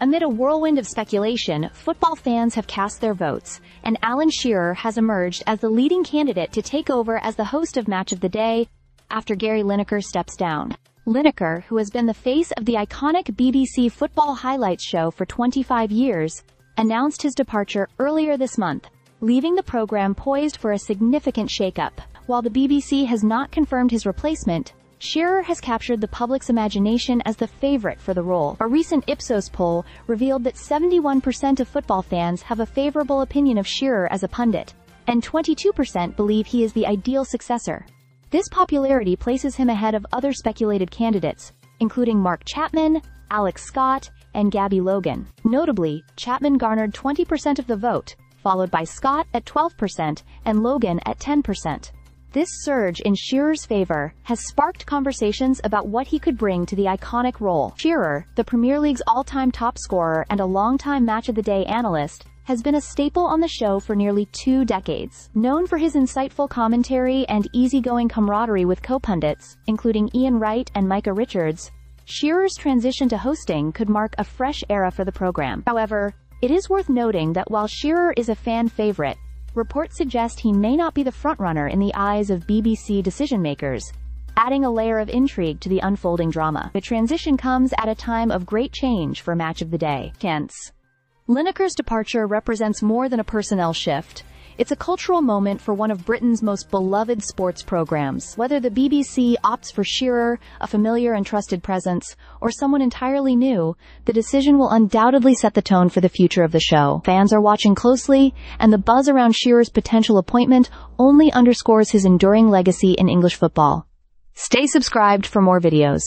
Amid a whirlwind of speculation, football fans have cast their votes, and Alan Shearer has emerged as the leading candidate to take over as the host of Match of the Day after Gary Lineker steps down. Lineker, who has been the face of the iconic BBC football highlights show for 25 years, announced his departure earlier this month, leaving the program poised for a significant shakeup. While the BBC has not confirmed his replacement, Shearer has captured the public's imagination as the favorite for the role. A recent Ipsos poll revealed that 71% of football fans have a favorable opinion of Shearer as a pundit, and 22% believe he is the ideal successor. This popularity places him ahead of other speculated candidates, including Mark Chapman, Alex Scott, and Gabby Logan. Notably, Chapman garnered 20% of the vote, followed by Scott at 12% and Logan at 10%. This surge in Shearer's favor has sparked conversations about what he could bring to the iconic role. Shearer, the Premier League's all-time top scorer and a longtime Match of the Day analyst, has been a staple on the show for nearly two decades. Known for his insightful commentary and easygoing camaraderie with co-pundits, including Ian Wright and Micah Richards, Shearer's transition to hosting could mark a fresh era for the program. However, it is worth noting that while Shearer is a fan favorite, reports suggest he may not be the frontrunner in the eyes of BBC decision-makers, adding a layer of intrigue to the unfolding drama. The transition comes at a time of great change for Match of the Day. Kents. Lineker's departure represents more than a personnel shift. It's a cultural moment for one of Britain's most beloved sports programs. Whether the BBC opts for Shearer, a familiar and trusted presence, or someone entirely new, the decision will undoubtedly set the tone for the future of the show. Fans are watching closely, and the buzz around Shearer's potential appointment only underscores his enduring legacy in English football. Stay subscribed for more videos.